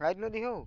ରାଜନଦୀ ହଉ